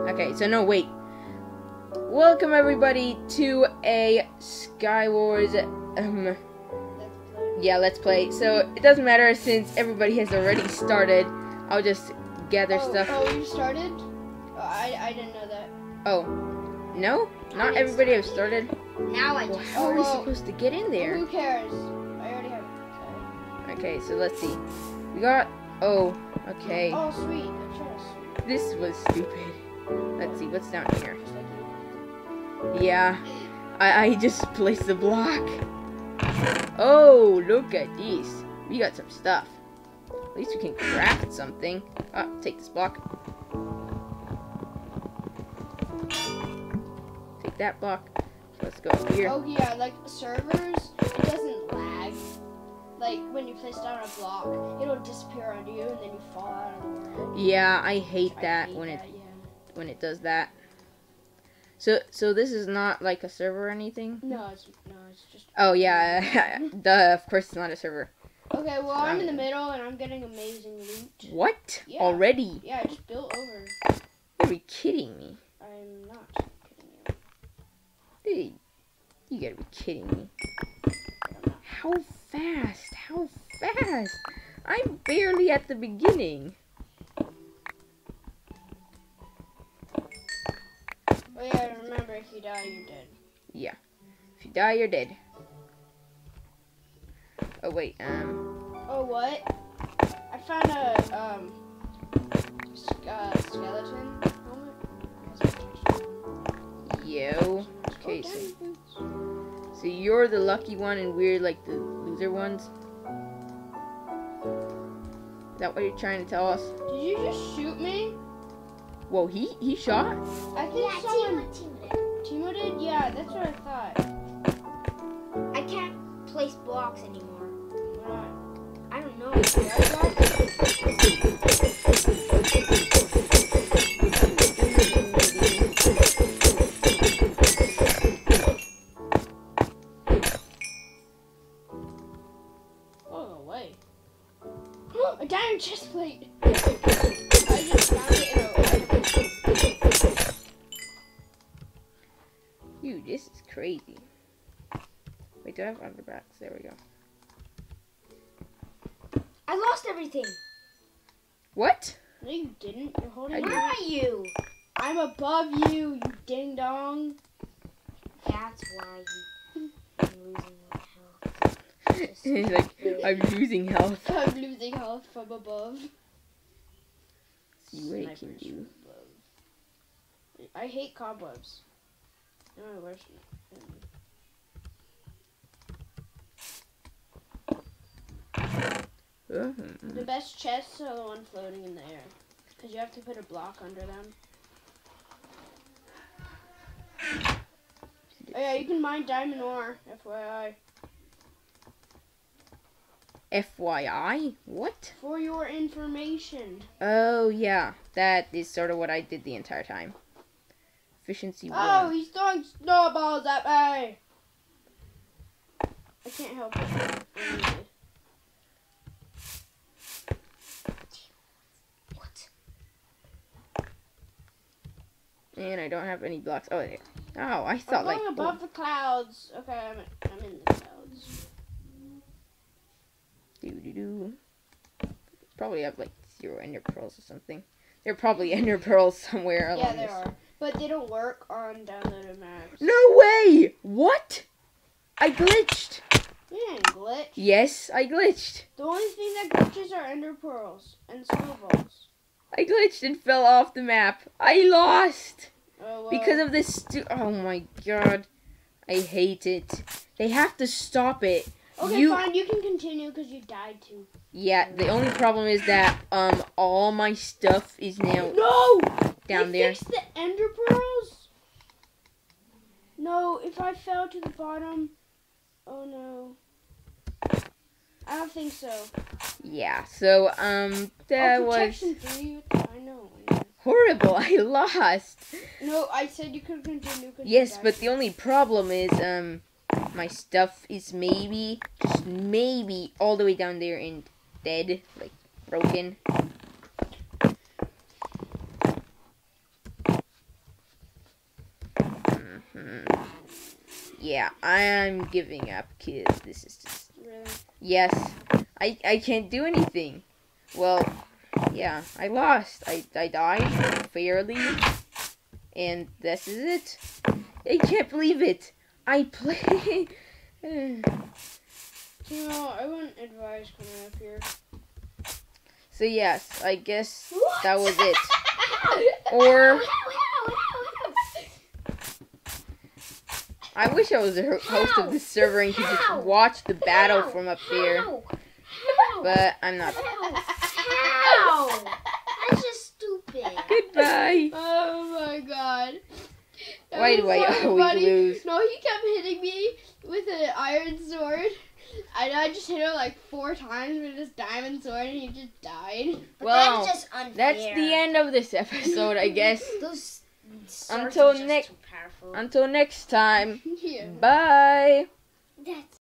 Okay, so no, wait. Welcome everybody to a Skywars, um, yeah, let's play. So it doesn't matter since everybody has already started. I'll just gather oh, stuff. Oh, you started? Oh, I, I didn't know that. Oh, no? Not everybody has started? Now I Well, do. how are we well, supposed to get in there? Who cares? I already have it. Okay, so let's see. We got, oh, okay. Oh, sweet. A chest. This was stupid. Let's see, what's down here? Just like you. Yeah, I, I just placed the block. Oh, look at this. We got some stuff. At least we can craft something. Ah, take this block. Take that block. Let's go here. Oh yeah, like servers, it doesn't lag. Like when you place down a block, it'll disappear on you and then you fall out of the world. Yeah, I hate I that hate when it yeah. When it does that. So so this is not like a server or anything. No, it's no, it's just. Oh yeah, duh. Of course it's not a server. Okay, well I'm in the um, middle and I'm getting amazing loot. What? Yeah. Already? Yeah, I just built over. You're you kidding me? I'm not kidding you. Dude, you gotta be kidding me. How fast? How fast? I'm barely at the beginning. Yeah, remember if you die, you're dead. Yeah. If you die, you're dead. Oh wait, um, Oh what? I found a um uh, skeleton helmet. yo. Okay, so, so you're the lucky one and we're like the loser ones? Is that what you're trying to tell us? Did you just shoot me? Whoa, he he shot? I think Yeah, someone team, team it. Timo did. Yeah, that's what I thought. I can't place blocks anymore. Why I don't know. crazy. Wait, do I have underbacks? There we go. I lost everything. What? No, you didn't. You're holding. I. Where are you? I'm above you, you ding dong. That's why you, you're losing health. He's like, I'm losing health. I'm losing health from above. See what I can do. from above. I hate cobwebs. No, where's Mhm. the best chests are the one floating in the air, because you have to put a block under them. Oh yeah, you can mine diamond ore, FYI. FYI? What? For your information. Oh, yeah. That is sort of what I did the entire time. Efficiency Oh, 1. he's throwing snowballs at me! I can't help it. I need it. What? And I don't have any blocks. Oh, there. Oh, I thought I'm going like. above oh. the clouds. Okay, I'm, I'm in the clouds. Doo doo doo. Probably have like zero ender pearls or something. There are probably ender pearls somewhere along Yeah, there this. are. But they don't work on downloaded maps. No way! What? I glitched. You didn't glitch. Yes, I glitched. The only thing that glitches are ender pearls and snowballs. I glitched and fell off the map. I lost. Oh, well. Because of this stu- Oh my god. I hate it. They have to stop it. Okay, you- fine. You can continue because you died too. Yeah, the only problem is that um all my stuff is now No! Down they there. fixed the ender pearls? No, if I fell to the bottom. Oh no. I don't think so. Yeah, so um that oh, was three. I know. Horrible. I lost. No, I said you could continue. Yes, but the only problem is um my stuff is maybe just maybe all the way down there and dead, like broken. Yeah, I'm giving up, kids. This is just Really? yes. I I can't do anything. Well, yeah, I lost. I I died fairly, and this is it. I can't believe it. I play. You know, I wouldn't advise coming up here. so yes, I guess that was it. Or I wish I was the host of this server and could just watch the battle from up here. but I'm not. How? That's just stupid. Goodbye. Oh my god. That Why do was I so always funny. lose? No, he kept hitting me with an iron sword. And I just hit him like four times with this diamond sword and he just died. But Well, that's just unfair. That's the end of this episode, I guess. Until next- Until next time, yeah. bye. That's